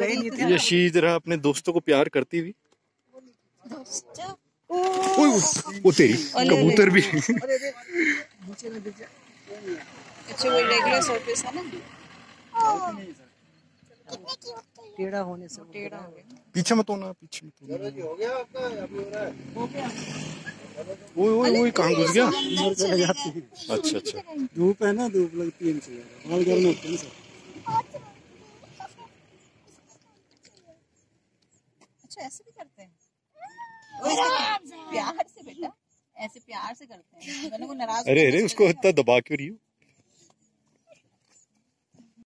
यशी जरा अपने दोस्तों को प्यार करती हुई ओए वो तेरी कबूतर भी अच्छा वो रेगुलर सरफेस है ना टेढ़ा होने से टेढ़ा हो गया पीछे मत होना पीछे मत होना हो ओए ओए ओए कहाँ घुस गया अच्छा अच्छा धूप है ना धूप लगती है इनसे बाल गर्म होते हैं अच्छा ऐसे भी करते हैं। प्यार से बेटा ऐसे प्यार से करते हैं। मैंने को नाराज़ अरे अरे उसको इतना दबा क्यों रही हो?